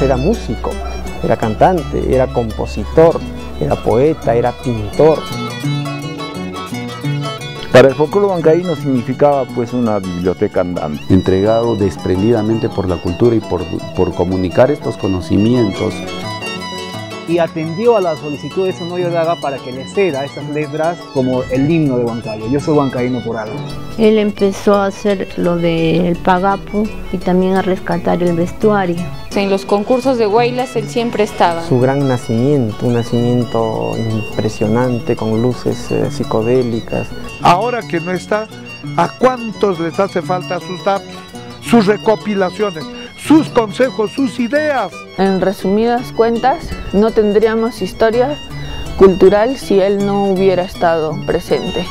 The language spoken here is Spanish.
Era músico, era cantante, era compositor, era poeta, era pintor. Para el folclore huancaíno significaba pues una biblioteca andante. Entregado desprendidamente por la cultura y por, por comunicar estos conocimientos y atendió a la solicitud de Sonoyo Daga para que le ceda esas letras como el himno de Huancayo. Yo soy huancaíno por algo. Él empezó a hacer lo del pagapu y también a rescatar el vestuario. En los concursos de Huaylas él siempre estaba. Su gran nacimiento, un nacimiento impresionante con luces eh, psicodélicas. Ahora que no está, ¿a cuántos les hace falta sus datos, sus recopilaciones? Sus consejos, sus ideas. En resumidas cuentas, no tendríamos historia cultural si él no hubiera estado presente.